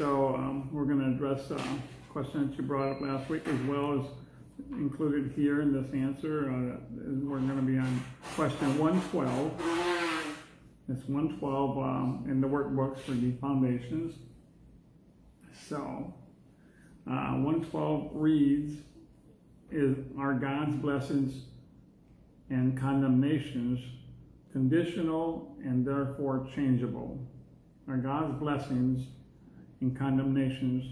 So um, we're going to address a question that you brought up last week as well as included here in this answer. Uh, we're going to be on question 112. It's 112 um, in the workbooks for the foundations. So uh, 112 reads, is are God's blessings and condemnations conditional and therefore changeable? Are God's blessings and condemnations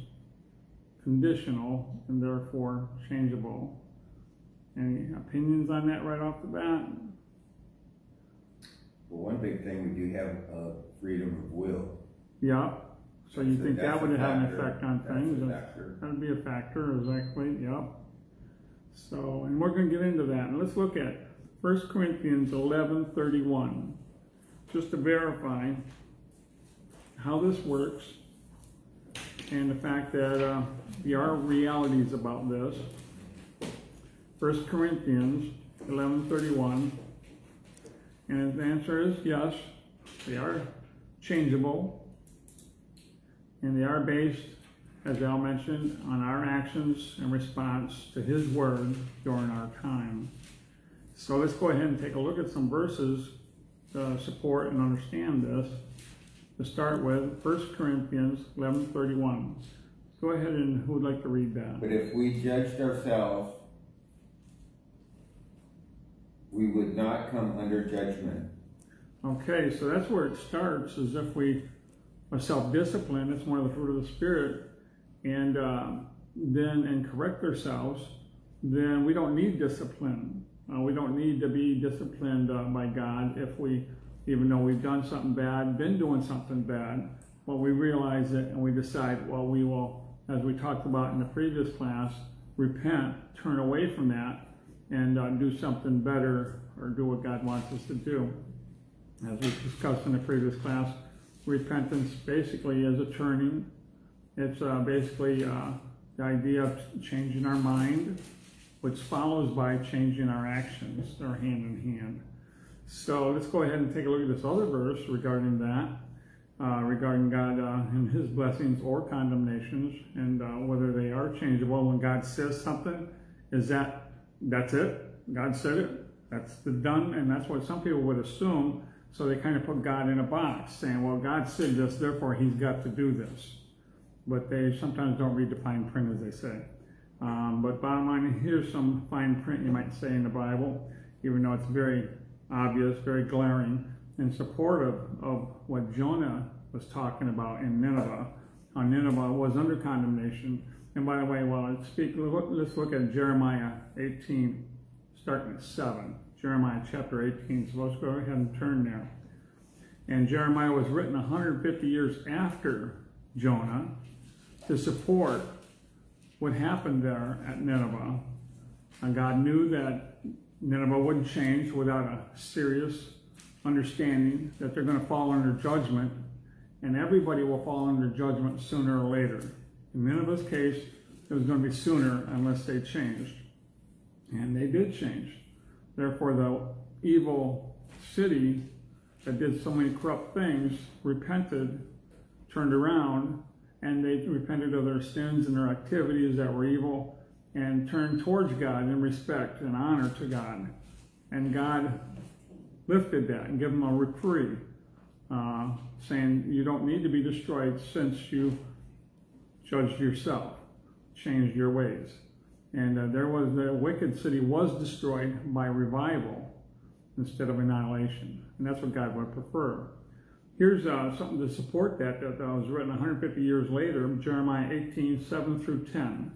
conditional and therefore changeable? Any opinions on that right off the bat? Well, one big thing, we do have uh, freedom of will. Yeah. So you a- think that would have an effect on things? factor. That'd be a factor, exactly, yep. So, and we're gonna get into that, and let's look at First Corinthians eleven thirty-one, just to verify how this works, and the fact that, uh, there are realities about this. First Corinthians eleven thirty-one, and the answer is yes, they are changeable, and they are based as Al mentioned, on our actions in response to His Word during our time. So let's go ahead and take a look at some verses to support and understand this. To start with, 1 Corinthians 11.31. Go ahead and who would like to read that? But if we judged ourselves, we would not come under judgment. Okay, so that's where it starts, is if we are self-disciplined, it's one of the fruit of the Spirit, and uh, then and correct ourselves, then we don't need discipline. Uh, we don't need to be disciplined uh, by God if we, even though we've done something bad, been doing something bad, but we realize it and we decide, well, we will, as we talked about in the previous class, repent, turn away from that, and uh, do something better or do what God wants us to do. As we discussed in the previous class, repentance basically is a turning. It's uh, basically uh, the idea of changing our mind, which follows by changing our actions. They're hand in hand. So let's go ahead and take a look at this other verse regarding that, uh, regarding God uh, and His blessings or condemnations, and uh, whether they are changeable. When God says something, is that that's it? God said it. That's the done, and that's what some people would assume. So they kind of put God in a box, saying, "Well, God said this, therefore He's got to do this." But they sometimes don't read the fine print, as they say. Um, but bottom line, here's some fine print you might say in the Bible, even though it's very obvious, very glaring, and supportive of what Jonah was talking about in Nineveh. How Nineveh was under condemnation. And by the way, while I speak, let's look at Jeremiah 18, starting at 7. Jeremiah chapter 18. So let's go ahead and turn there. And Jeremiah was written 150 years after Jonah to support what happened there at Nineveh. And God knew that Nineveh wouldn't change without a serious understanding that they're going to fall under judgment, and everybody will fall under judgment sooner or later. In Nineveh's case, it was going to be sooner unless they changed. And they did change. Therefore, the evil city that did so many corrupt things repented, turned around, and they repented of their sins and their activities that were evil and turned towards God in respect and honor to God. And God lifted that and gave them a reprieve, uh, saying, You don't need to be destroyed since you judged yourself, changed your ways. And uh, there was the wicked city was destroyed by revival instead of annihilation. And that's what God would prefer. Here's uh, something to support that that was written 150 years later, Jeremiah 18, 7 through 10.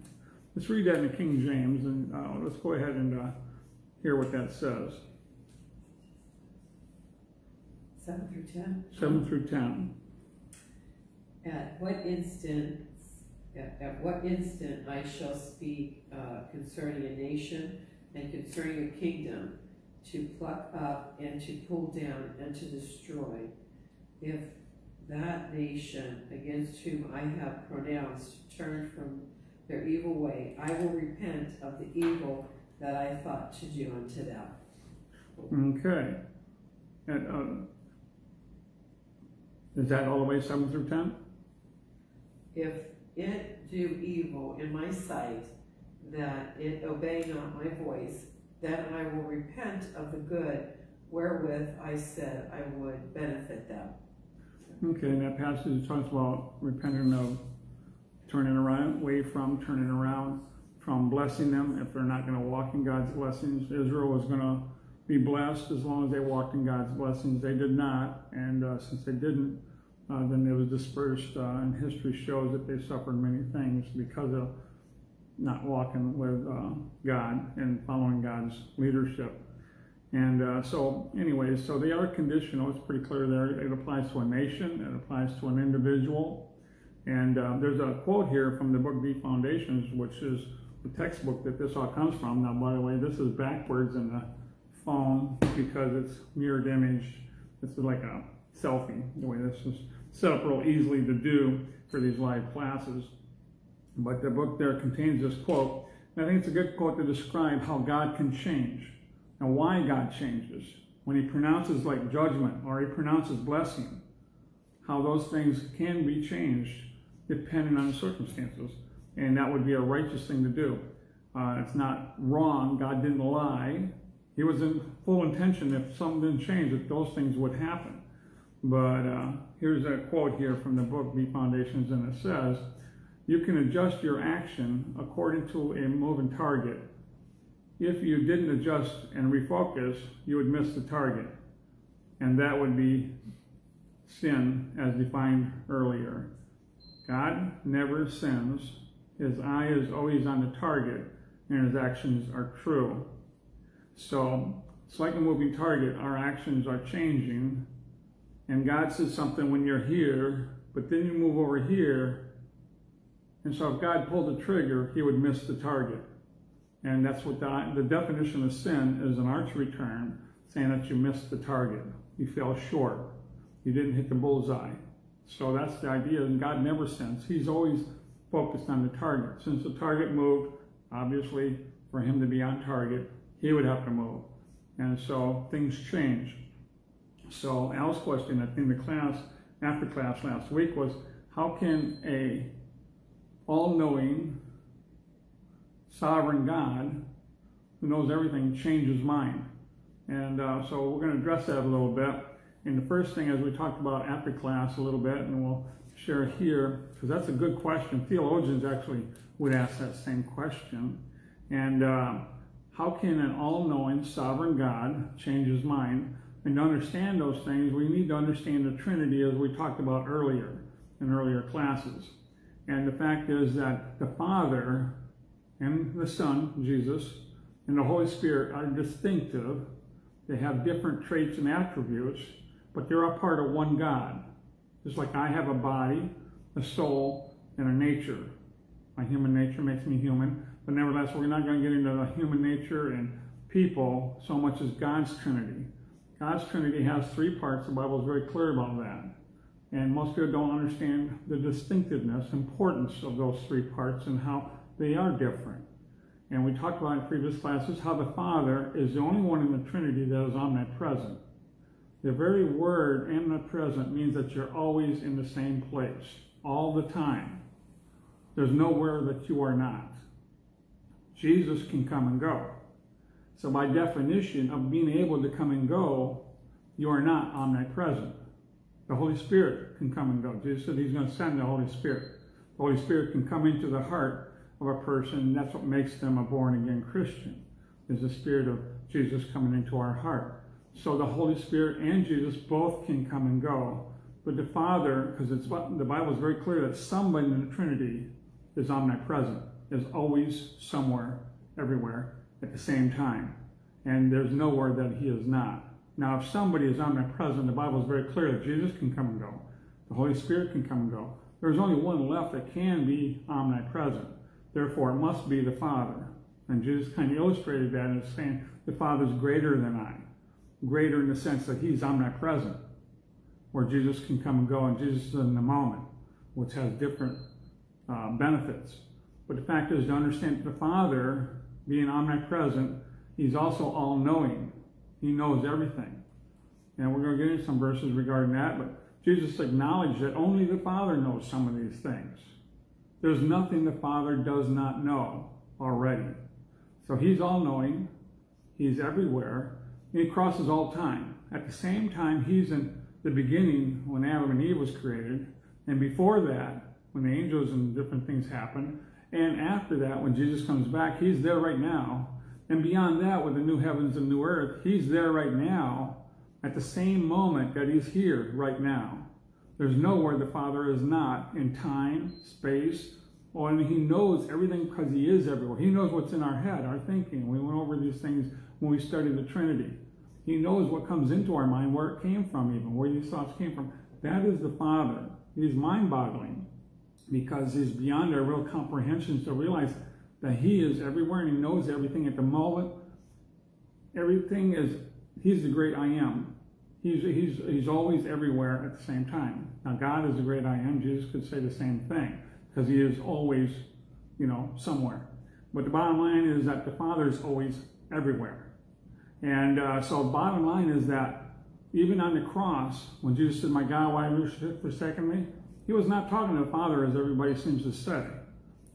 Let's read that in the King James and uh, let's go ahead and uh, hear what that says. 7 through 10? 7 through 10. At what instant, at, at what instant I shall speak uh, concerning a nation and concerning a kingdom to pluck up and to pull down and to destroy, if that nation against whom I have pronounced turned from their evil way, I will repent of the evil that I thought to do unto them. Okay. And, uh, is that all the way 7 through 10? if it do evil in my sight, that it obey not my voice, then I will repent of the good wherewith I said I would benefit them. Okay, and that passage talks about repenting of turning around, away from, turning around from blessing them if they're not going to walk in God's blessings. Israel was going to be blessed as long as they walked in God's blessings. They did not, and uh, since they didn't, uh, then they was dispersed. Uh, and history shows that they suffered many things because of not walking with uh, God and following God's leadership. And uh, so, anyways, so the other conditional it's pretty clear there. It applies to a nation, it applies to an individual. And uh, there's a quote here from the book The Foundations, which is the textbook that this all comes from. Now, by the way, this is backwards in the phone because it's mirrored image. This is like a selfie, the way this is set up real easily to do for these live classes. But the book there contains this quote. And I think it's a good quote to describe how God can change and why God changes. When he pronounces like judgment or he pronounces blessing, how those things can be changed depending on the circumstances. And that would be a righteous thing to do. Uh, it's not wrong. God didn't lie. He was in full intention if something didn't change, that those things would happen. But uh, here's a quote here from the book, The Foundations, and it says, You can adjust your action according to a moving target. If you didn't adjust and refocus, you would miss the target. And that would be sin as defined earlier. God never sins. His eye is always on the target, and his actions are true. So it's like a moving target. Our actions are changing. And God says something when you're here, but then you move over here. And so if God pulled the trigger, he would miss the target. And that's what the, the definition of sin is an archery term, saying that you missed the target. You fell short. You didn't hit the bullseye. So that's the idea. And God never sins. He's always focused on the target. Since the target moved, obviously, for him to be on target, he would have to move. And so things change. So Al's question in the class, after class last week was, how can a all-knowing, sovereign God who knows everything change his mind? And uh, so we're going to address that a little bit. And the first thing, as we talked about after class a little bit, and we'll share here, because that's a good question. Theologians actually would ask that same question. And uh, how can an all-knowing sovereign God change his mind? And to understand those things, we need to understand the Trinity as we talked about earlier in earlier classes. And the fact is that the Father and the Son, Jesus, and the Holy Spirit are distinctive. They have different traits and attributes, but they're a part of one God. Just like I have a body, a soul, and a nature. My human nature makes me human. But nevertheless, we're not going to get into the human nature and people so much as God's Trinity. God's Trinity has three parts. The Bible is very clear about that. And most people don't understand the distinctiveness, importance of those three parts and how they are different. And we talked about in previous classes how the Father is the only one in the Trinity that is omnipresent. The very word omnipresent means that you're always in the same place, all the time. There's nowhere that you are not. Jesus can come and go. So by definition of being able to come and go, you are not omnipresent. The Holy Spirit can come and go. Jesus said he's going to send the Holy Spirit. The Holy Spirit can come into the heart of a person, and that's what makes them a born-again Christian, is the Spirit of Jesus coming into our heart. So the Holy Spirit and Jesus both can come and go. But the Father, because it's what the Bible is very clear that somebody in the Trinity is omnipresent is always somewhere, everywhere, at the same time. And there's nowhere that he is not. Now, if somebody is omnipresent, the Bible is very clear that Jesus can come and go. The Holy Spirit can come and go. There's only one left that can be omnipresent. Therefore, it must be the Father. And Jesus kind of illustrated that in saying the Father is greater than I. Greater in the sense that he's omnipresent, where Jesus can come and go, and Jesus is in the moment, which has different uh, benefits. But the fact is to understand the Father being omnipresent, he's also all-knowing. He knows everything. And we're going to get into some verses regarding that, but Jesus acknowledged that only the Father knows some of these things. There's nothing the Father does not know already. So he's all knowing, he's everywhere, he crosses all time. At the same time, he's in the beginning when Adam and Eve was created, and before that, when the angels and different things happen, and after that, when Jesus comes back, he's there right now. And beyond that, with the new heavens and new earth, he's there right now at the same moment that he's here right now. There's nowhere the Father is not in time, space, or and he knows everything because he is everywhere. He knows what's in our head, our thinking. We went over these things when we studied the Trinity. He knows what comes into our mind, where it came from, even where these thoughts came from. That is the Father. He's mind-boggling because he's beyond our real comprehension to realize that he is everywhere and he knows everything at the moment. Everything is, he's the great I am. He's, he's, he's always everywhere at the same time. Now, God is the great I am. Jesus could say the same thing because he is always, you know, somewhere. But the bottom line is that the Father is always everywhere. And uh, so bottom line is that even on the cross, when Jesus said, my God, why have you forsaken me? He was not talking to the Father as everybody seems to say.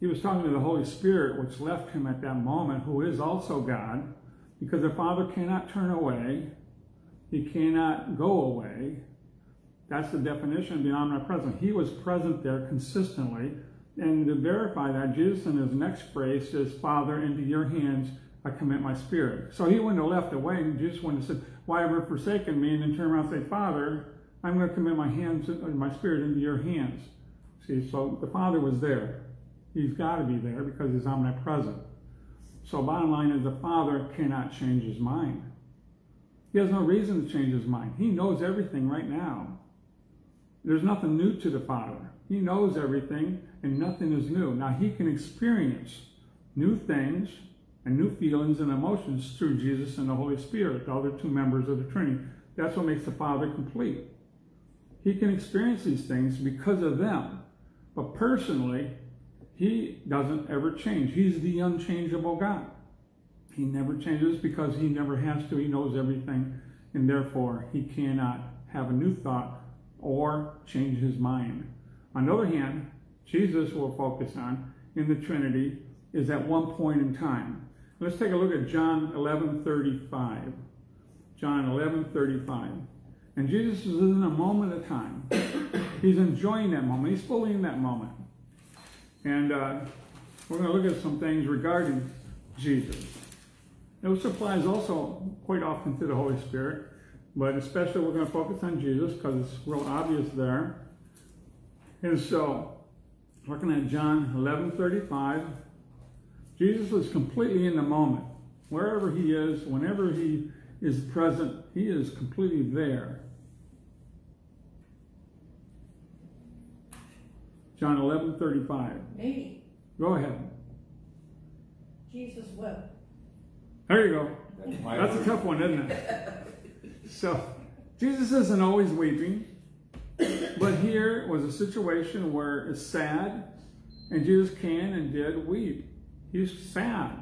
He was talking to the Holy Spirit, which left him at that moment, who is also God, because the Father cannot turn away. He cannot go away. That's the definition of being omnipresent. He was present there consistently. And to verify that, Jesus in his next phrase says, Father, into your hands I commit my spirit. So he wouldn't have left away and just wouldn't have said, Why have you forsaken me? And then turn around and say, Father, I'm going to commit my hands, and my spirit into your hands. See, so the Father was there. He's got to be there because he's omnipresent. So bottom line is the Father cannot change his mind. He has no reason to change his mind. He knows everything right now. There's nothing new to the Father. He knows everything and nothing is new. Now he can experience new things and new feelings and emotions through Jesus and the Holy Spirit, the other two members of the Trinity. That's what makes the Father complete. He can experience these things because of them. But personally, he doesn't ever change. He's the unchangeable God. He never changes because he never has to. He knows everything, and therefore he cannot have a new thought or change his mind. On the other hand, Jesus will focus on in the Trinity is at one point in time. Let's take a look at John 11:35. John 11:35. And Jesus is in a moment of time. He's enjoying that moment. He's fully in that moment. And uh, we're going to look at some things regarding Jesus. It applies also quite often to the Holy Spirit, but especially we're going to focus on Jesus because it's real obvious there. And so, looking at John 11 35, Jesus is completely in the moment. Wherever he is, whenever he is present, he is completely there. John 11 35. Maybe Go ahead. Jesus wept. There you go. That's That's a tough one, isn't it? So, Jesus isn't always weeping, but here was a situation where it's sad, and Jesus can and did weep. He's sad.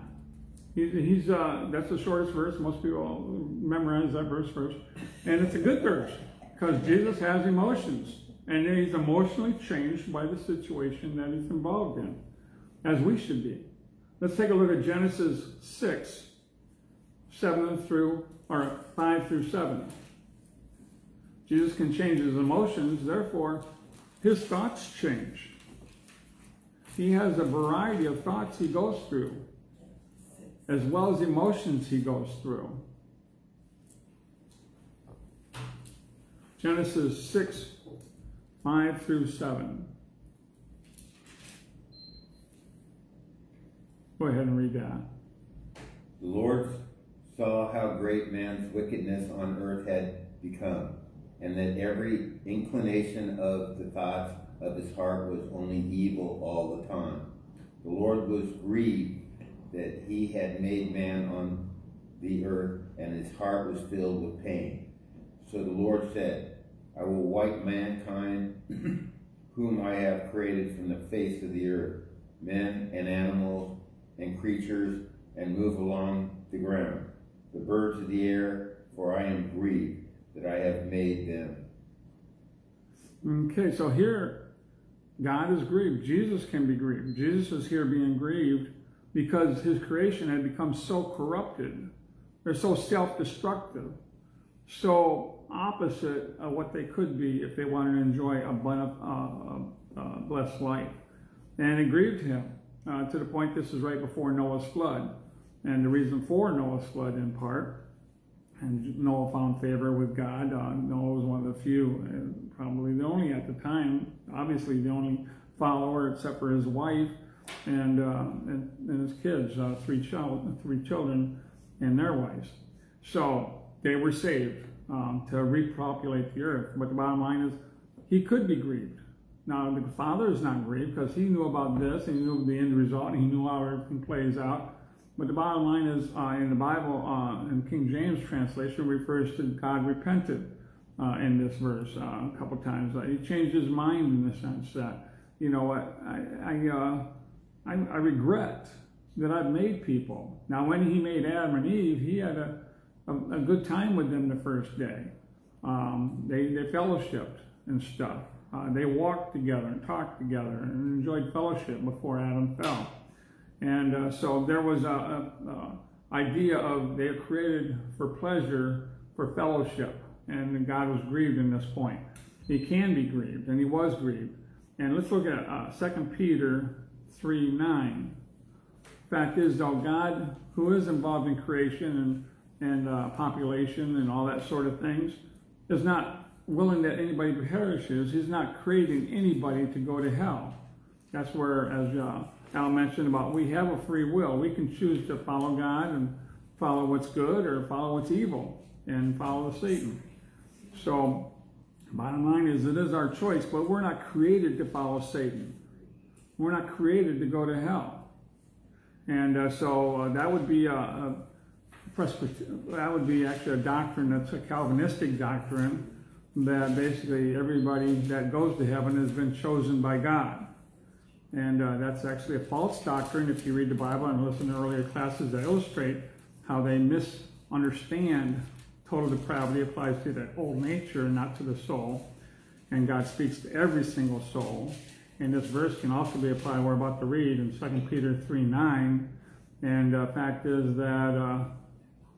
He's, he's uh, that's the shortest verse. Most people memorize that verse first, and it's a good verse because Jesus has emotions, and he's emotionally changed by the situation that he's involved in, as we should be. Let's take a look at Genesis six, seven through or five through seven. Jesus can change his emotions, therefore, his thoughts change. He has a variety of thoughts he goes through, as well as emotions he goes through. Genesis 6, 5 through 7. Go ahead and read that. The Lord saw how great man's wickedness on earth had become, and that every inclination of the thoughts of his heart was only evil all the time. The Lord was grieved that he had made man on the earth, and his heart was filled with pain. So the Lord said, I will wipe mankind, whom I have created from the face of the earth, men and animals and creatures, and move along the ground, the birds of the air, for I am grieved that I have made them. Okay, so here God is grieved. Jesus can be grieved. Jesus is here being grieved because his creation had become so corrupted. They're so self-destructive, so opposite of what they could be if they wanted to enjoy a uh, uh, blessed life. And it grieved him uh, to the point this is right before Noah's flood. And the reason for Noah's flood, in part, and Noah found favor with God. Uh, Noah was one of the few, uh, probably the only at the time, obviously the only follower except for his wife and uh, and, and, his kids, uh, three child, three children, and their wives. So they were saved um, to repopulate the earth. But the bottom line is, he could be grieved. Now the father is not grieved because he knew about this, and he knew the end result, he knew how everything plays out. But the bottom line is, uh, in the Bible, uh, in King James translation, refers to God repented uh, in this verse uh, a couple times. Uh, he changed his mind in the sense that, you know what, I, I, uh, I, I, regret that I've made people. Now, when he made Adam and Eve, he had a, a, a good time with them the first day. Um, they, they fellowshipped and stuff. they walked together and talked together and enjoyed fellowship before Adam fell. And uh, so there was a, a, a, idea of they are created for pleasure, for fellowship, and God was grieved in this point. He can be grieved, and he was grieved. And let's look at uh, 2 Peter 3 9. Fact is, though, God, who is involved in creation and, and uh, population and all that sort of things, is not willing that anybody perishes. He's not creating anybody to go to hell. That's where, as uh, Al mentioned about we have a free will. We can choose to follow God and follow what's good or follow what's evil and follow Satan. So, bottom line is it is our choice, but we're not created to follow Satan. We're not created to go to hell. And uh, so uh, that would be a, a that would be actually a doctrine that's a Calvinistic doctrine that basically everybody that goes to heaven has been chosen by God. And uh, that's actually a false doctrine if you read the Bible and listen to earlier classes that illustrate how they misunderstand total depravity applies to the old nature, and not to the soul. And God speaks to every single soul. And this verse can also be applied, we're about to read in 2 Peter 3 9. And the uh, fact is that uh,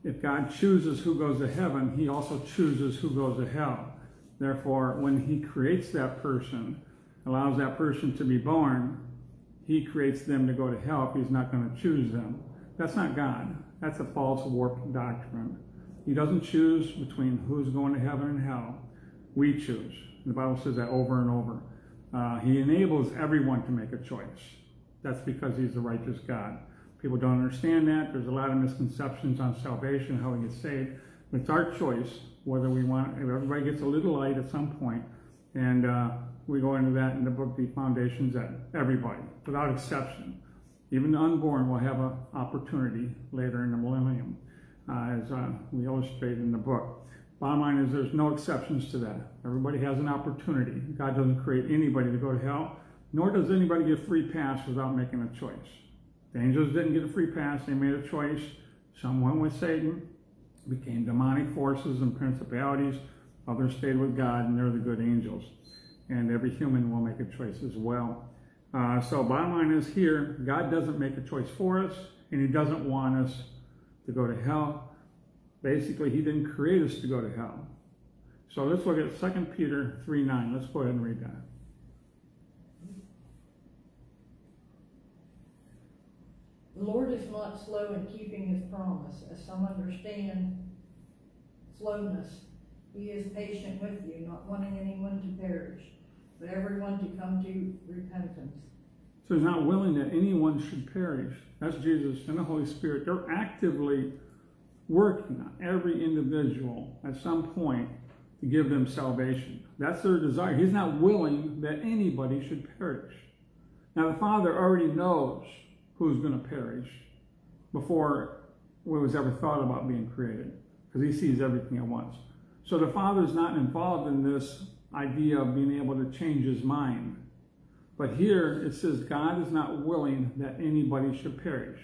if God chooses who goes to heaven, he also chooses who goes to hell. Therefore, when he creates that person, allows that person to be born, he creates them to go to hell if he's not going to choose them. That's not God. That's a false warped doctrine. He doesn't choose between who's going to heaven and hell. We choose. The Bible says that over and over. Uh, he enables everyone to make a choice. That's because he's a righteous God. People don't understand that. There's a lot of misconceptions on salvation, how we get saved. But it's our choice whether we want, everybody gets a little light at some point, and uh, we go into that in the book, The Foundations, that everybody, without exception, even the unborn will have an opportunity later in the millennium, uh, as uh, we illustrate in the book. Bottom line is there's no exceptions to that. Everybody has an opportunity. God doesn't create anybody to go to hell, nor does anybody get a free pass without making a choice. The angels didn't get a free pass. They made a choice. Some went with Satan, became demonic forces and principalities. Others stayed with God, and they're the good angels and every human will make a choice as well. Uh, so bottom line is here, God doesn't make a choice for us, and he doesn't want us to go to hell. Basically, he didn't create us to go to hell. So let's look at 2 Peter 3 9. Let's go ahead and read that. The Lord is not slow in keeping his promise, as some understand slowness. He is patient with you, not wanting anyone to perish, but everyone to come to repentance. So he's not willing that anyone should perish. That's Jesus and the Holy Spirit. They're actively working on every individual at some point to give them salvation. That's their desire. He's not willing that anybody should perish. Now, the Father already knows who's going to perish before it was ever thought about being created because he sees everything at once. So the Father's not involved in this idea of being able to change his mind. But here it says God is not willing that anybody should perish.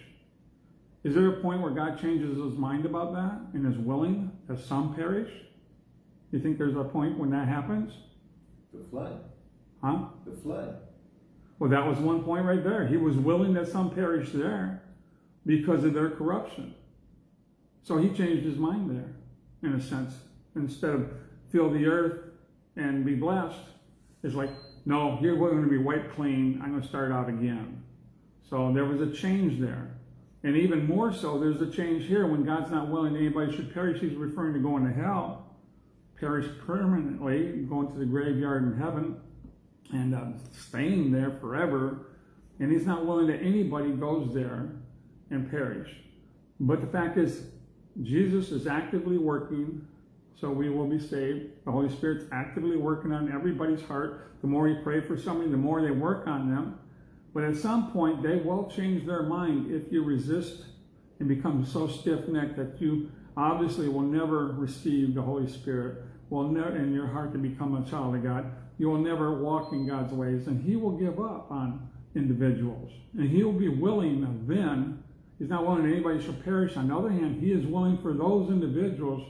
Is there a point where God changes his mind about that and is willing that some perish? You think there's a point when that happens? The flood. Huh? The flood. Well, that was one point right there. He was willing that some perish there because of their corruption. So he changed his mind there, in a sense. Instead of fill the earth and be blessed, is like, no, you're going to be wiped clean. I'm going to start out again. So there was a change there. And even more so, there's a change here when God's not willing anybody should perish. He's referring to going to hell, perish permanently, going to the graveyard in heaven, and uh, staying there forever. And He's not willing that anybody goes there and perish. But the fact is, Jesus is actively working so we will be saved. The Holy Spirit's actively working on everybody's heart. The more you pray for somebody, the more they work on them. But at some point, they will change their mind if you resist and become so stiff-necked that you obviously will never receive the Holy Spirit, will never in your heart to become a child of God. You will never walk in God's ways, and He will give up on individuals. And He will be willing then, He's not willing that anybody shall perish. On the other hand, He is willing for those individuals,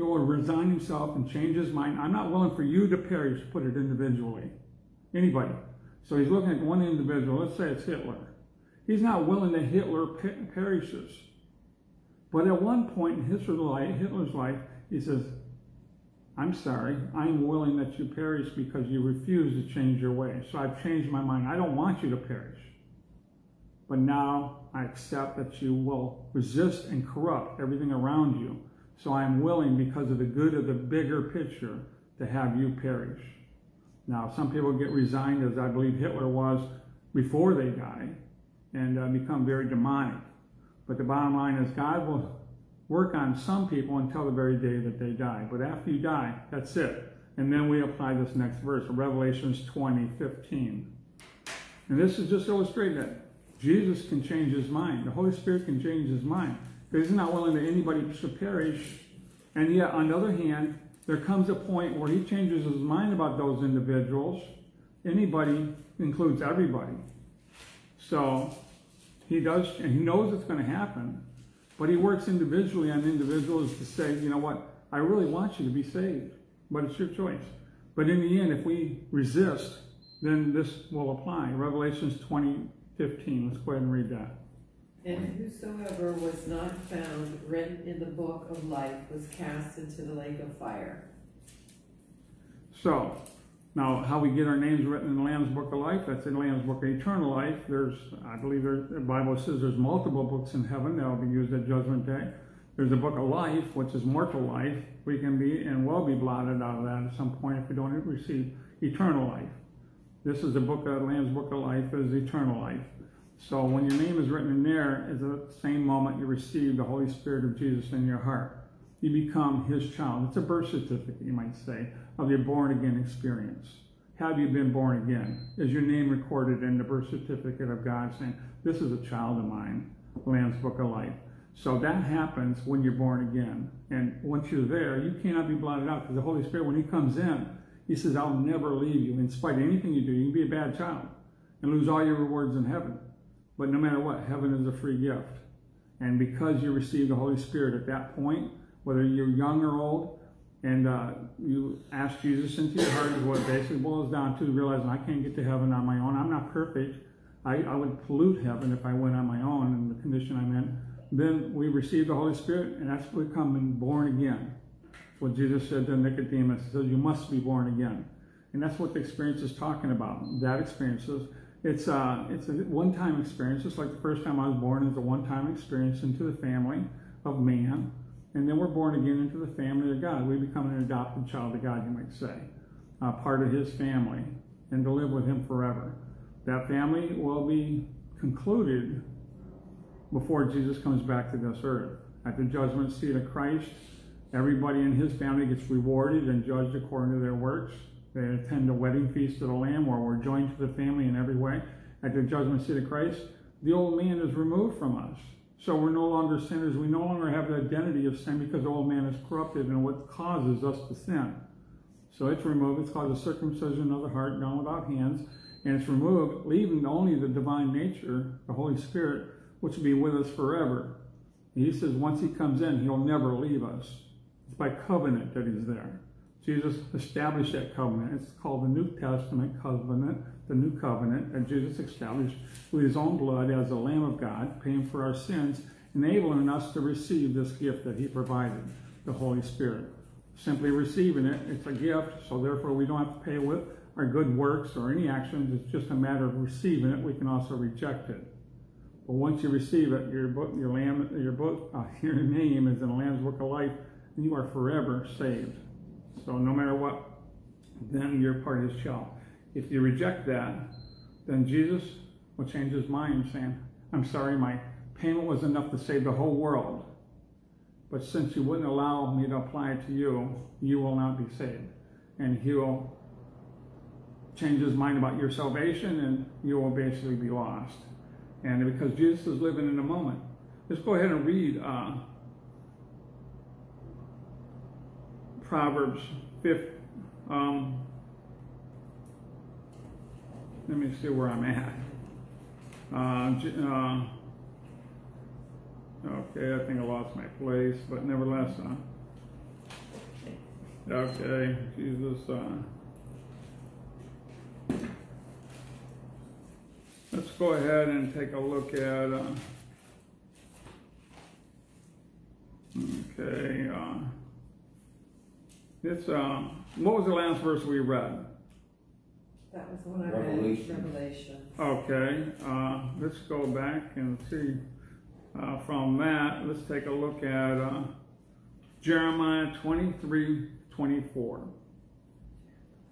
He will resign Himself and change His mind. I'm not willing for you to perish, put it individually. Anybody. So he's looking at one individual, let's say it's Hitler. He's not willing that Hitler perishes. But at one point in Hitler's life, Hitler's life, he says, I'm sorry, I'm willing that you perish because you refuse to change your way. So I've changed my mind. I don't want you to perish. But now I accept that you will resist and corrupt everything around you. So I am willing, because of the good of the bigger picture, to have you perish. Now, some people get resigned, as I believe Hitler was, before they die and uh, become very demonic. But the bottom line is God will work on some people until the very day that they die. But after you die, that's it. And then we apply this next verse, Revelations 20, 15. And this is just illustrating that Jesus can change his mind. The Holy Spirit can change his mind. Because he's not willing that anybody should perish. And yet, on the other hand, there comes a point where he changes his mind about those individuals. Anybody includes everybody. So he does, and he knows it's going to happen, but he works individually on individuals to say, you know what, I really want you to be saved, but it's your choice. But in the end, if we resist, then this will apply. Revelations 20, 15. Let's go ahead and read that. And mm. whosoever was not found written in the book of life was cast into the lake of fire. So, now how we get our names written in the Lamb's Book of Life, that's in the Lamb's Book of Eternal Life. There's, I believe there's, the Bible says there's multiple books in heaven that will be used at Judgment Day. There's a book of life, which is mortal life. We can be and will be blotted out of that at some point if we don't receive eternal life. This is the book of Lamb's Book of Life is eternal life. So when your name is written in there, is the same moment you receive the Holy Spirit of Jesus in your heart. You become his child. It's a birth certificate, you might say, of your born again experience. Have you been born again? Is your name recorded in the birth certificate of God saying, This is a child of mine, Lamb's Book of Life? So that happens when you're born again. And once you're there, you cannot be blotted out because the Holy Spirit, when He comes in, He says, I'll never leave you. In spite of anything you do, you can be a bad child and lose all your rewards in heaven. But no matter what, heaven is a free gift. And because you receive the Holy Spirit at that point, whether you're young or old, and uh, you ask Jesus into your heart is what basically boils down to, realizing I can't get to heaven on my own. I'm not perfect. I, I would pollute heaven if I went on my own in the condition I'm in. Then we receive the Holy Spirit, and that's becoming born again. What Jesus said to Nicodemus. He said, you must be born again. And that's what the experience is talking about. That experience is it's uh, it's a one-time experience, just like the first time I was born is a one-time experience into the family of man, and then we're born again into the family of God. We become an adopted child of God, you might say, uh, part of His family, and to live with Him forever. That family will be concluded before Jesus comes back to this earth. At the judgment seat of Christ, everybody in His family gets rewarded and judged according to their works. They attend a wedding feast of the Lamb where we're joined to the family in every way. At the judgment seat of Christ, the old man is removed from us. So we're no longer sinners. We no longer have the identity of sin because the old man is corrupted and what causes us to sin. So it's removed. It's called the circumcision of the heart done without hands. And it's removed, leaving only the divine nature, the Holy Spirit, which will be with us forever. And he says once he comes in, he'll never leave us. It's by covenant that he's there. Jesus established that covenant. It's called the New Testament covenant, the new covenant that Jesus established with his own blood as the Lamb of God, paying for our sins, enabling us to receive this gift that he provided, the Holy Spirit. Simply receiving it, it's a gift, so therefore we don't have to pay with our good works or any actions. It's just a matter of receiving it. We can also reject it. But once you receive it, your book, your lamb, your book, uh, your name is in the Lamb's Book of Life, and you are forever saved. So no matter what, then you're part his child. If you reject that, then Jesus will change his mind, saying, I'm sorry, my payment was enough to save the whole world. But since you wouldn't allow me to apply it to you, you will not be saved. And he will change his mind about your salvation, and you will basically be lost. And because Jesus is living in the moment, let's go ahead and read uh, Proverbs 5. Um, let me see where I'm at. Uh, uh, okay, I think I lost my place, but nevertheless, uh, okay, Jesus. Uh, let's go ahead and take a look at. Uh, okay. It's uh, what was the last verse we read? That was the one I read, Revelation. Revelation. Okay, uh, let's go back and see, uh, from that, let's take a look at, uh, Jeremiah twenty-three, twenty-four.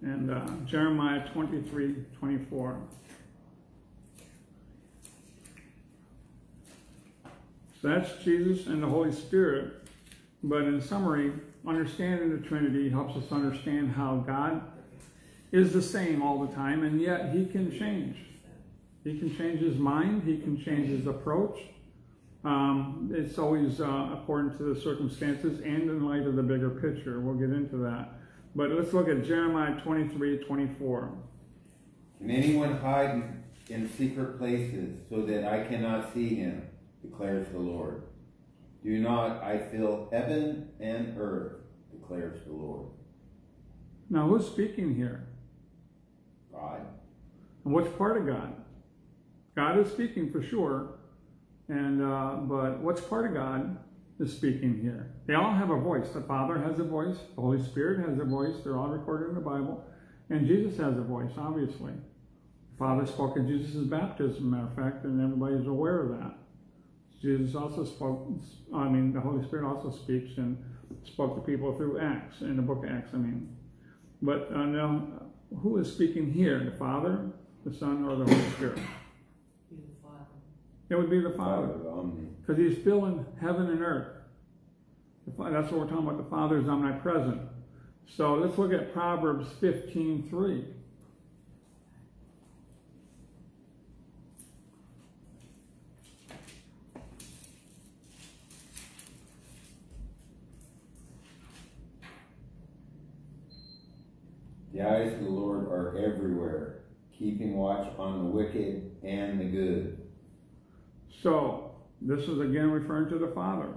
And, uh, Jeremiah twenty-three, twenty-four. So that's Jesus and the Holy Spirit, but in summary, understanding the Trinity helps us understand how God is the same all the time, and yet he can change. He can change his mind, he can change his approach. Um, it's always uh, according to the circumstances and in light of the bigger picture. We'll get into that. But let's look at Jeremiah 23 24. Can anyone hide in secret places so that I cannot see him? declares the Lord. Do not I fill heaven and earth, declares the Lord. Now, who's speaking here? God. And what's part of God? God is speaking for sure, and uh, but what's part of God is speaking here. They all have a voice. The Father has a voice. The Holy Spirit has a voice. They're all recorded in the Bible, and Jesus has a voice. Obviously, the Father spoke at Jesus' baptism. Matter of fact, and everybody's aware of that. Jesus also spoke. I mean, the Holy Spirit also speaks and spoke to people through Acts in the Book of Acts. I mean, but uh, now, who is speaking here? The Father, the Son, or the Holy Spirit? Be the Father. It would be the Father, because He's filling heaven and earth. That's what we're talking about. The Father is omnipresent. So let's look at Proverbs 15 3. The eyes of the Lord are everywhere, keeping watch on the wicked and the good. So this is again referring to the Father.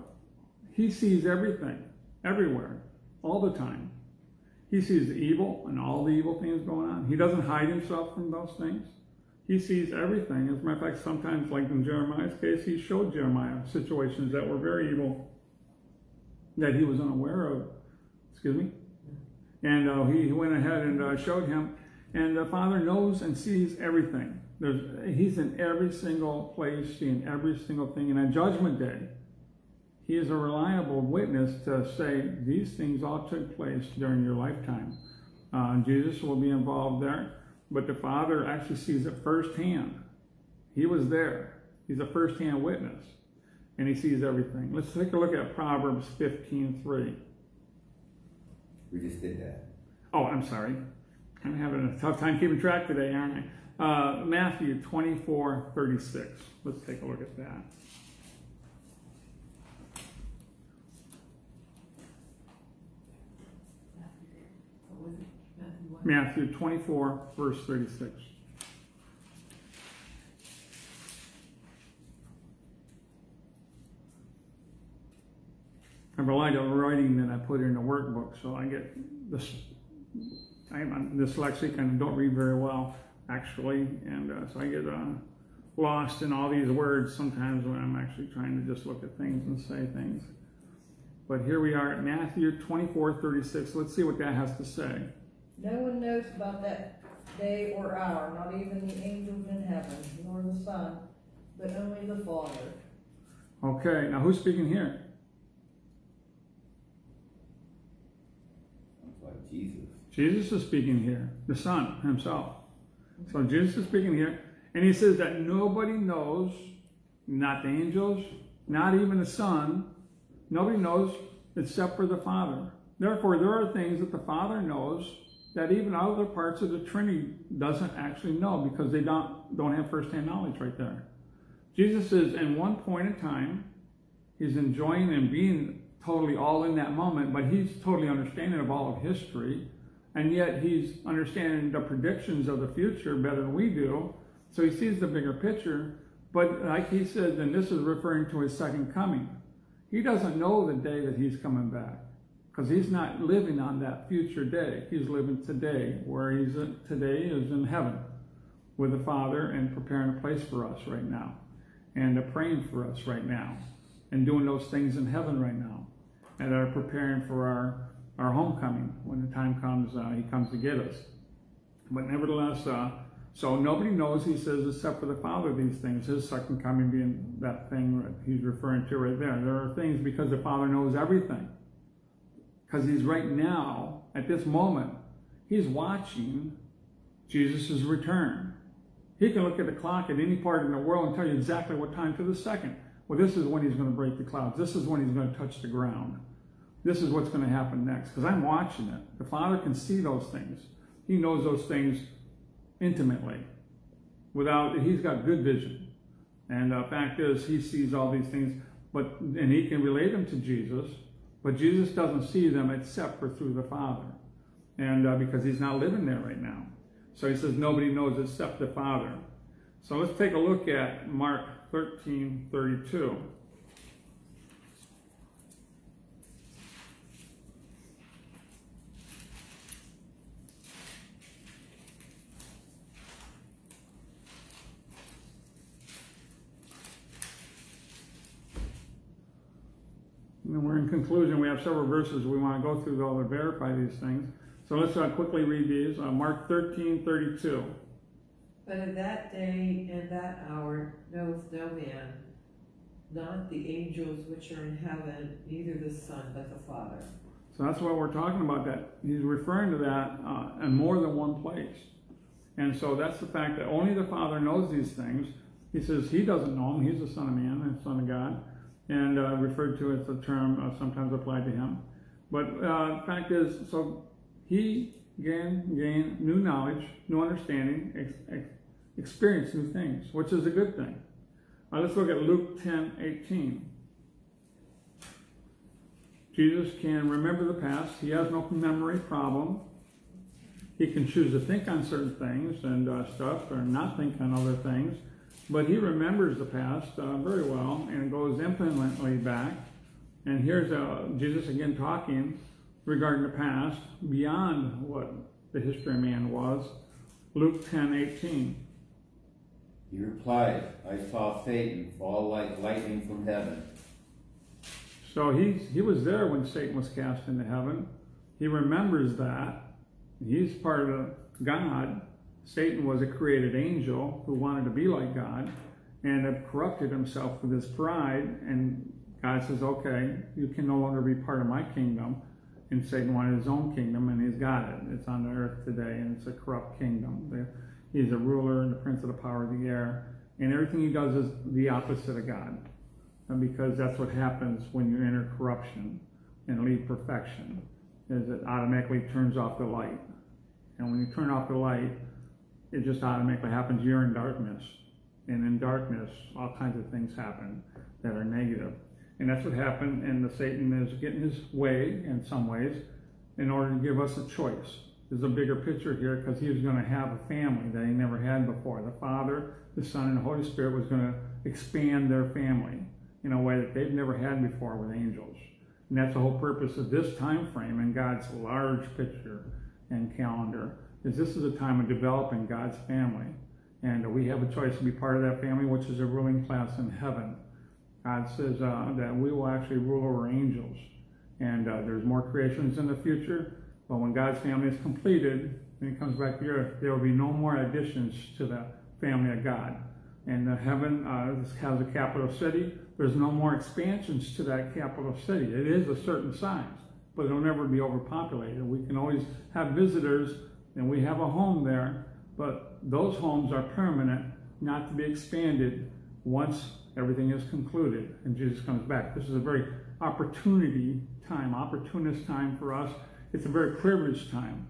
He sees everything, everywhere, all the time. He sees the evil and all the evil things going on. He doesn't hide himself from those things. He sees everything. As a matter of fact, sometimes, like in Jeremiah's case, he showed Jeremiah situations that were very evil that he was unaware of. Excuse me? And uh, he went ahead and uh, showed him. And the Father knows and sees everything. There's, he's in every single place, seeing every single thing. And on Judgment Day, he is a reliable witness to say these things all took place during your lifetime. Uh, Jesus will be involved there, but the Father actually sees it firsthand. He was there. He's a firsthand witness, and he sees everything. Let's take a look at Proverbs 15:3. We just did that. Oh, I'm sorry. I'm having a tough time keeping track today, aren't I? Uh, Matthew 24, 36. Let's take a look at that. What was it? Matthew what? Matthew 24, verse 36. A lot of writing that I put in the workbook, so I get this. I'm, I'm dyslexic and don't read very well, actually, and uh, so I get uh, lost in all these words sometimes when I'm actually trying to just look at things and say things. But here we are at Matthew 24, 36. Let's see what that has to say. No one knows about that day or hour, not even the angels in heaven, nor the Son, but only the Father. Okay, now who's speaking here? Sounds like Jesus. Is speaking here, the Son himself. So Jesus is speaking here, and he says that nobody knows, not the angels, not even the Son, nobody knows except for the Father. Therefore, there are things that the Father knows that even other parts of the Trinity doesn't actually know because they don't, don't have firsthand knowledge right there. Jesus is, in one point in time, he's enjoying and being totally all in that moment, but he's totally understanding of all of history, and yet he's understanding the predictions of the future better than we do. So he sees the bigger picture, but like he says, and this is referring to his second coming, he doesn't know the day that he's coming back because he's not living on that future day. He's living today, where he's today is in heaven with the Father and preparing a place for us right now, and praying for us right now, and doing those things in heaven right now, and are preparing for our our homecoming when the time comes. Uh, he comes to get us. But nevertheless, uh, so nobody knows. He says except for the Father these things. His second coming being that thing he's referring to right there. There are things because the Father knows everything because he's right now, at this moment, he's watching Jesus' return. He can look at the clock at any part in the world and tell you exactly what time to the second. Well, this is when he's going to break the clouds. This is when he's going to touch the ground. This is what's going to happen next because I'm watching it. The Father can see those things. He knows those things intimately. Without, he's got good vision. And the fact is, he sees all these things, but and he can relate them to Jesus but Jesus doesn't see them except for through the Father. And uh, because he's not living there right now. So he says nobody knows except the Father. So let's take a look at Mark 13, 32. We're in conclusion. We have several verses we want to go through though to verify these things. So let's uh, quickly read these. Uh, Mark 13, 32. But in that day and that hour knoweth no man, not the angels which are in heaven, neither the Son, but the Father. So that's what we're talking about. That he's referring to that uh, in more than one place. And so that's the fact that only the Father knows these things. He says he doesn't know them. He's the Son of Man and Son of God and uh, referred to as a term sometimes applied to him. But uh, fact is, so he gained, gained new knowledge, new understanding, ex ex experienced new things, which is a good thing. Uh, let's look at Luke 10, 18. Jesus can remember the past. He has no memory problem. He can choose to think on certain things and uh, stuff or not think on other things. But he remembers the past uh, very well and goes infinitely back. And here's uh, Jesus again talking regarding the past beyond what the history of man was. Luke 10 18. He replied, I saw Satan fall like lightning from heaven. So he, he was there when Satan was cast into heaven. He remembers that. He's part of God. Satan was a created angel who wanted to be like God and had corrupted himself with his pride. And God says, okay, you can no longer be part of my kingdom. And Satan wanted his own kingdom, and he's got it. It's on the earth today, and it's a corrupt kingdom. He's a ruler and the prince of the power of the air. And everything he does is the opposite of God. And because that's what happens when you enter corruption and leave perfection, is it automatically turns off the light. And when you turn off the light, it just automatically happens. You're in darkness. And in darkness, all kinds of things happen that are negative. And that's what happened. And the Satan is getting his way in some ways in order to give us a choice. There's a bigger picture here because he was going to have a family that he never had before. The Father, the Son, and the Holy Spirit was going to expand their family in a way that they've never had before with angels. And that's the whole purpose of this time frame in God's large picture and calendar, is this is a time of developing God's family. And we have a choice to be part of that family, which is a ruling class in heaven. God says uh, that we will actually rule over angels. And uh, there's more creations in the future. But when God's family is completed, when he comes back to earth, there will be no more additions to the family of God. And the heaven uh, has a capital city. There's no more expansions to that capital city. It is a certain size, but it'll never be overpopulated. We can always have visitors, and we have a home there, but those homes are permanent, not to be expanded once everything is concluded and Jesus comes back. This is a very opportunity time, opportunist time for us. It's a very privileged time.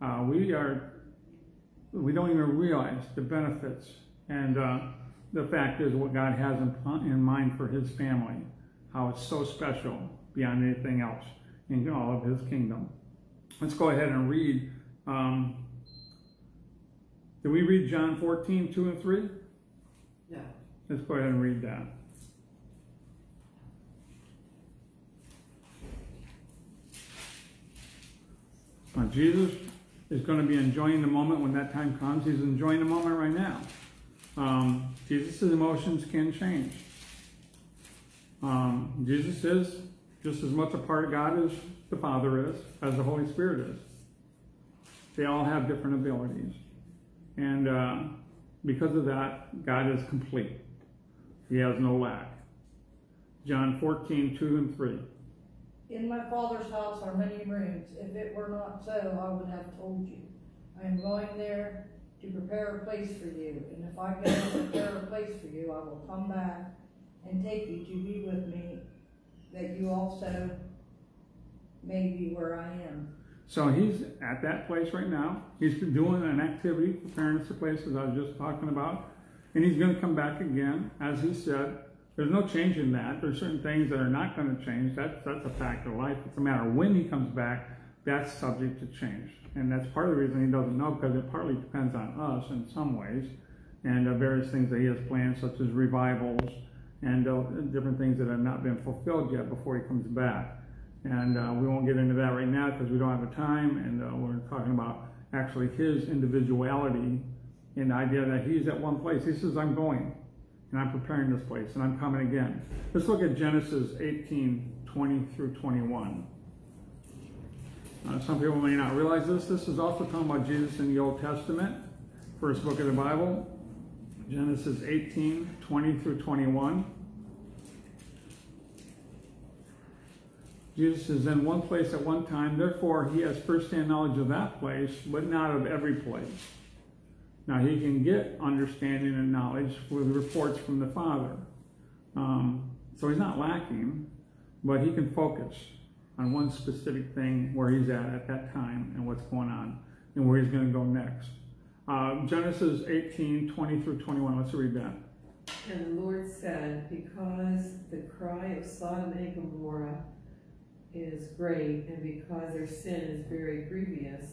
Uh, we are, we don't even realize the benefits and uh, the fact is what God has in, in mind for his family, how it's so special beyond anything else in all of his kingdom. Let's go ahead and read. Um, did we read John 14, 2 and 3? Yeah. Let's go ahead and read that. Now, Jesus is going to be enjoying the moment when that time comes. He's enjoying the moment right now. Um, Jesus' emotions can change. Um, Jesus is just as much a part of God as the Father is, as the Holy Spirit is. They all have different abilities. And uh, because of that, God is complete. He has no lack. John 14, 2 and 3. In my father's house are many rooms. If it were not so, I would have told you. I am going there to prepare a place for you. And if I and prepare a place for you, I will come back and take you to be with me, that you also may be where I am. So he's at that place right now. He's doing an activity, preparing us for places I was just talking about. And he's going to come back again, as he said. There's no change in that. There's certain things that are not going to change. That's, that's a fact of life. It's a matter when he comes back, that's subject to change. And that's part of the reason he doesn't know, because it partly depends on us in some ways, and uh, various things that he has planned, such as revivals and uh, different things that have not been fulfilled yet before he comes back. And uh, we won't get into that right now because we don't have the time, and uh, we're talking about actually his individuality and the idea that he's at one place. He says, I'm going, and I'm preparing this place, and I'm coming again. Let's look at Genesis 18, 20 through 21. Uh, some people may not realize this. This is also talking about Jesus in the Old Testament, first book of the Bible, Genesis 18, 20 through 21. Jesus is in one place at one time, therefore he has first-hand knowledge of that place, but not of every place. Now he can get understanding and knowledge with reports from the Father. Um, so he's not lacking, but he can focus on one specific thing where he's at at that time and what's going on and where he's going to go next. Uh, Genesis 18, 20 through 21. Let's read that. And the Lord said, Because the cry of Sodom and Gomorrah is great, and because their sin is very grievous,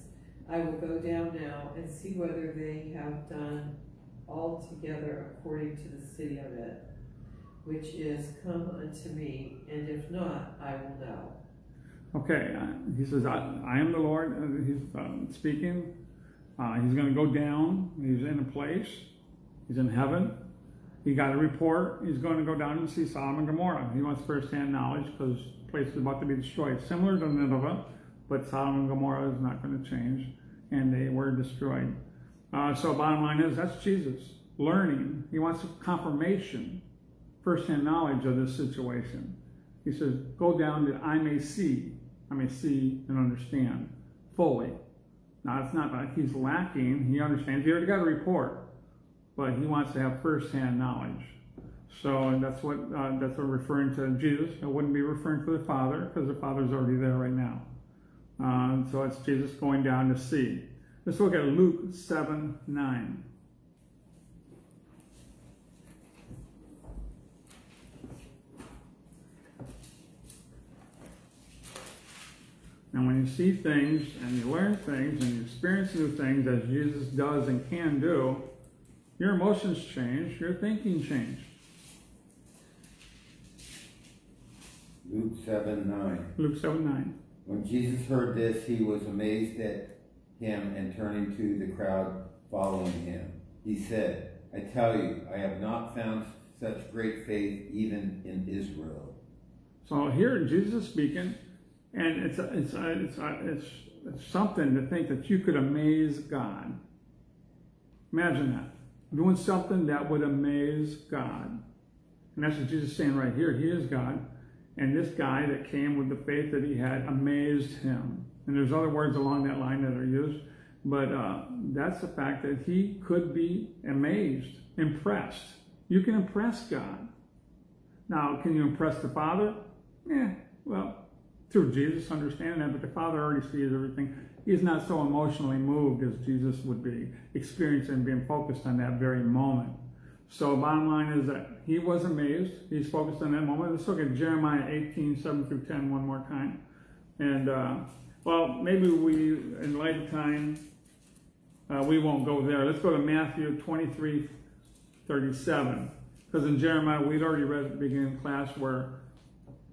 I will go down now and see whether they have done altogether according to the city of it, which is come unto me, and if not, I will know. Okay, uh, he says, I, I am the Lord. Uh, he's uh, speaking. He's going to go down. He's in a place. He's in heaven. He got a report. He's going to go down and see Sodom and Gomorrah. He wants first-hand knowledge because place is about to be destroyed. Similar to Nineveh, but Sodom and Gomorrah is not going to change, and they were destroyed. Uh, so bottom line is, that's Jesus. Learning. He wants confirmation, first-hand knowledge of this situation. He says, go down that I may see. I may see and understand fully. Now, it's not he's lacking. He understands. He already got a report, but he wants to have first-hand knowledge. So and that's what uh, that's what referring to Jesus. It wouldn't be referring to the Father because the Father's already there right now. Uh, so it's Jesus going down to see. Let's look at Luke 7, 9. And when you see things and you learn things and you experience new things as Jesus does and can do, your emotions change, your thinking change. Luke 7 9. Luke 7 9. When Jesus heard this, he was amazed at him and turning to the crowd following him. He said, I tell you, I have not found such great faith even in Israel. So here Jesus is speaking, and it's it's it's it's, it's something to think that you could amaze God. Imagine that doing something that would amaze God, and that's what Jesus is saying right here. He is God, and this guy that came with the faith that he had amazed him. And there's other words along that line that are used, but uh, that's the fact that he could be amazed, impressed. You can impress God. Now, can you impress the Father? Yeah, well, through Jesus understanding that, but the Father already sees everything. He's not so emotionally moved as Jesus would be, experiencing and being focused on that very moment. So bottom line is that he was amazed. He's focused on that moment. Let's look at Jeremiah 18, 7 through 10 one more time. And, uh, well, maybe we, in light of time, uh, we won't go there. Let's go to Matthew 23, 37. Because in Jeremiah, we'd already read at the beginning of class where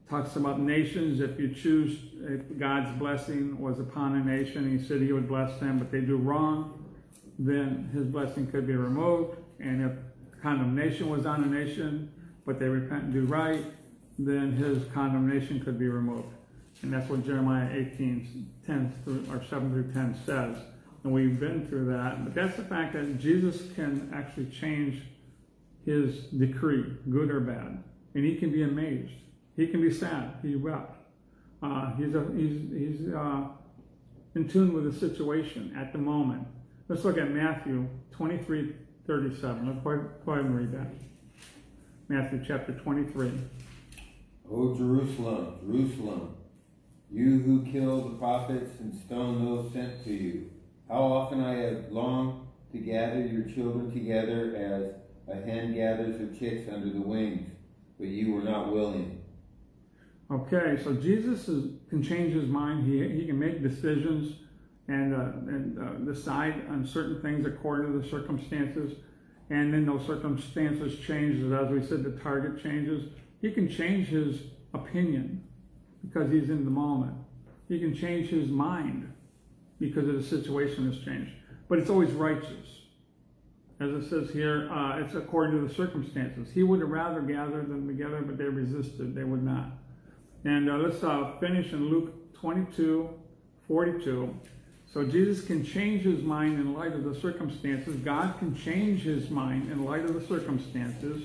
talks about nations. If you choose, if God's blessing was upon a nation, he said he would bless them, but they do wrong, then his blessing could be removed. And if condemnation was on a nation, but they repent and do right, then his condemnation could be removed. And that's what Jeremiah 18, 10 through, or 7 through 10 says. And we've been through that. But that's the fact that Jesus can actually change his decree, good or bad. And he can be amazed. He can be sad. He wept. Uh, he's a, he's, he's uh, in tune with the situation at the moment. Let's look at Matthew 23, 37. Let's go ahead and read that. Matthew chapter 23. O Jerusalem, Jerusalem, you who kill the prophets and stone those sent to you, how often I have longed to gather your children together as a hen gathers her chicks under the wings, but you were not willing. Okay, so Jesus is, can change his mind. He, he can make decisions and, uh, and uh, decide on certain things according to the circumstances. And then those circumstances change. As we said, the target changes. He can change his opinion because he's in the moment. He can change his mind because of the situation has changed. But it's always righteous. As it says here, uh, it's according to the circumstances. He would have rather gathered them together, but they resisted. They would not. And uh, let's uh, finish in Luke 22, 42. So Jesus can change his mind in light of the circumstances. God can change his mind in light of the circumstances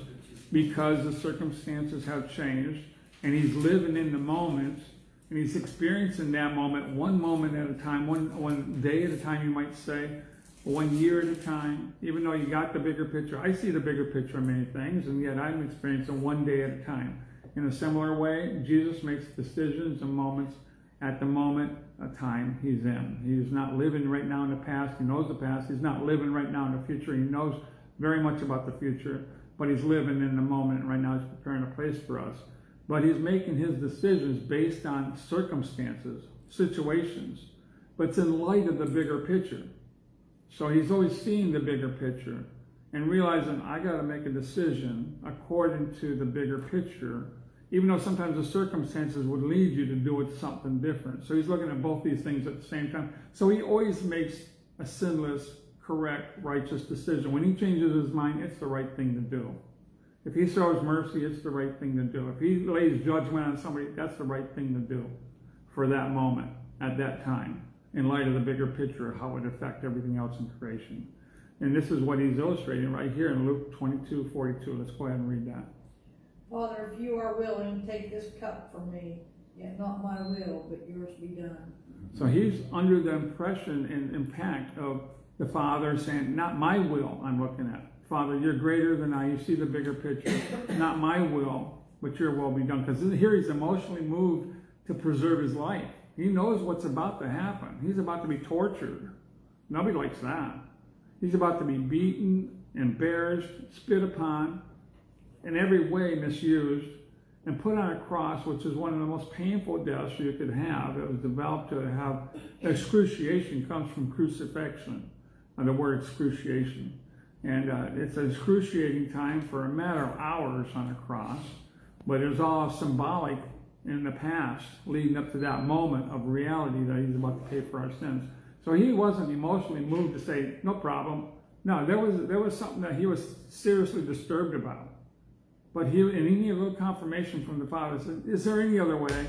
because the circumstances have changed. And he's living in the moment and he's experiencing that moment one moment at a time, one, one day at a time, you might say, one year at a time, even though you got the bigger picture. I see the bigger picture of many things, and yet I'm experiencing one day at a time. In a similar way, Jesus makes decisions and moments at the moment a time he's in. He's not living right now in the past. He knows the past. He's not living right now in the future. He knows very much about the future, but he's living in the moment. Right now, he's preparing a place for us. But he's making his decisions based on circumstances, situations, but it's in light of the bigger picture. So he's always seeing the bigger picture and realizing I got to make a decision according to the bigger picture even though sometimes the circumstances would lead you to do it something different. So he's looking at both these things at the same time. So he always makes a sinless, correct, righteous decision. When he changes his mind, it's the right thing to do. If he shows mercy, it's the right thing to do. If he lays judgment on somebody, that's the right thing to do for that moment, at that time, in light of the bigger picture of how it would affect everything else in creation. And this is what he's illustrating right here in Luke 22, 42. Let's go ahead and read that. Father, if you are willing, take this cup from me, yet not my will, but yours be done. So he's under the impression and impact of the Father saying, Not my will I'm looking at. Father, you're greater than I. You see the bigger picture. Not my will, but your will be done. Because here he's emotionally moved to preserve his life. He knows what's about to happen. He's about to be tortured. Nobody likes that. He's about to be beaten, embarrassed, spit upon, in every way misused and put on a cross, which is one of the most painful deaths you could have. It was developed to have excruciation comes from crucifixion, the word excruciation. And uh, it's an excruciating time for a matter of hours on a cross, but it was all symbolic in the past, leading up to that moment of reality that he's about to pay for our sins. So he wasn't emotionally moved to say, no problem. No, there was there was something that he was seriously disturbed about. But he and he needed a little confirmation from the Father. Said, "Is there any other way?"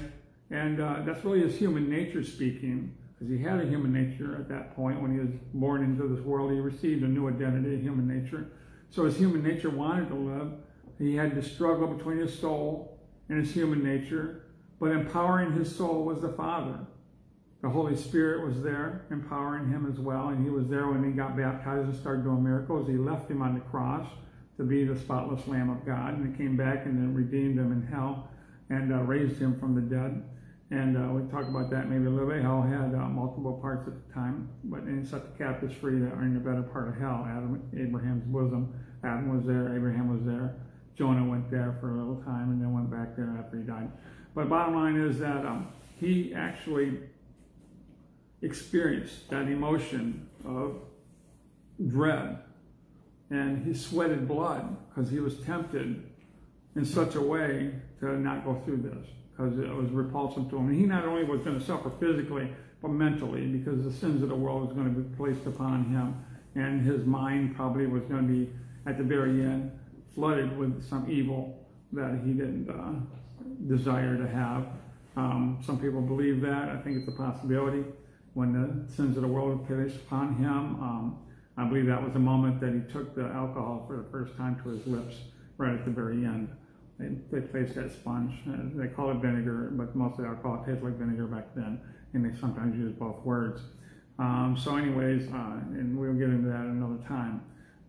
And uh, that's really his human nature speaking, because he had a human nature at that point when he was born into this world. He received a new identity, a human nature. So his human nature wanted to live. He had to struggle between his soul and his human nature, but empowering his soul was the Father. The Holy Spirit was there, empowering him as well, and he was there when he got baptized and started doing miracles. He left him on the cross to be the spotless Lamb of God, and he came back and then redeemed him in hell and uh, raised him from the dead. And uh, we talk about that maybe a little bit. Hell had uh, multiple parts at the time, but and set the captives free that are in the better part of hell. Adam, Abraham's bosom. Adam was there. Abraham was there. Jonah went there for a little time and then went back there after he died. But bottom line is that um, he actually experienced that emotion of dread and he sweated blood because he was tempted in such a way to not go through this because it was repulsive to him. And he not only was going to suffer physically, but mentally because the sins of the world was going to be placed upon him. And his mind probably was going to be, at the very end, flooded with some evil that he didn't uh, desire to have. Um, some people believe that. I think it's a possibility when the sins of the world were placed upon him. Um, I believe that was the moment that he took the alcohol for the first time to his lips, right at the very end. They, they placed that sponge. Uh, they call it vinegar, but mostly alcohol tastes like vinegar back then, and they sometimes use both words. Um, so, anyways, uh, and we'll get into that another time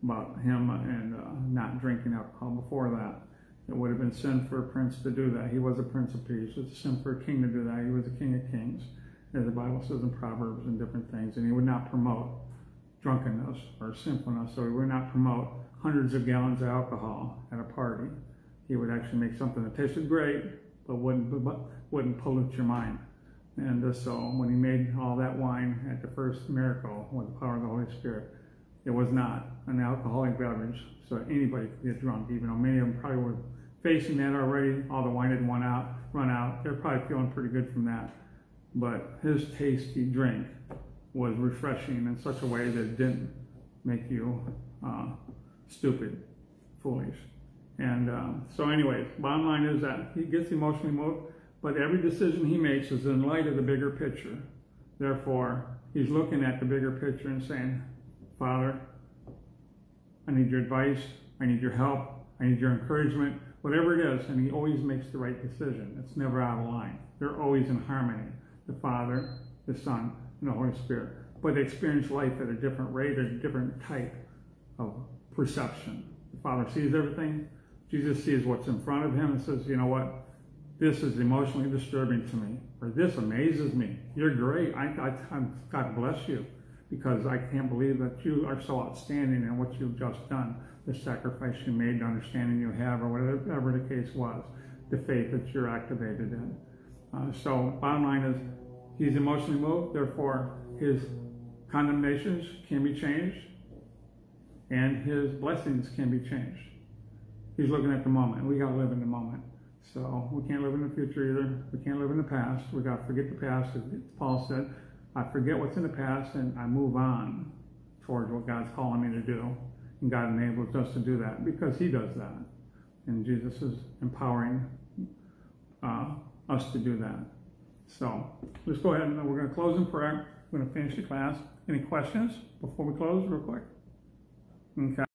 about him and uh, not drinking alcohol before that. It would have been sin for a prince to do that. He was a prince of peace. It's sin for a king to do that. He was a king of kings, as the Bible says in Proverbs and different things. And he would not promote drunkenness or sinfulness. So he would not promote hundreds of gallons of alcohol at a party. He would actually make something that tasted great, but wouldn't wouldn't pollute your mind. And uh, so when he made all that wine at the first miracle with the power of the Holy Spirit, it was not an alcoholic beverage, so anybody could get drunk. Even though many of them probably were facing that already, all the wine had run out. Run out. They're probably feeling pretty good from that. But his tasty drink was refreshing in such a way that it didn't make you uh, stupid, foolish. And um, so, anyway, bottom line is that he gets emotionally moved, but every decision he makes is in light of the bigger picture. Therefore, he's looking at the bigger picture and saying, Father, I need your advice, I need your help, I need your encouragement, whatever it is, and he always makes the right decision. It's never out of line. They're always in harmony. The Father, the Son, the Holy Spirit. But they experience life at a different rate, at a different type of perception. The Father sees everything. Jesus sees what's in front of him and says, you know what? This is emotionally disturbing to me, or this amazes me. You're great. I, I, I'm, God bless you, because I can't believe that you are so outstanding in what you've just done, the sacrifice you made, the understanding you have, or whatever the case was, the faith that you're activated in. Uh, so, bottom line is, he's emotionally moved, therefore, his condemnations can be changed, and his blessings can be changed. He's looking at the moment. We got to live in the moment. So we can't live in the future either. We can't live in the past. We got to forget the past. As Paul said, I forget what's in the past and I move on towards what God's calling me to do. And God enables us to do that because He does that. And Jesus is empowering uh, us to do that. So let's go ahead and uh, we're going to close in prayer. We're going to finish the class. Any questions before we close, real quick? Okay.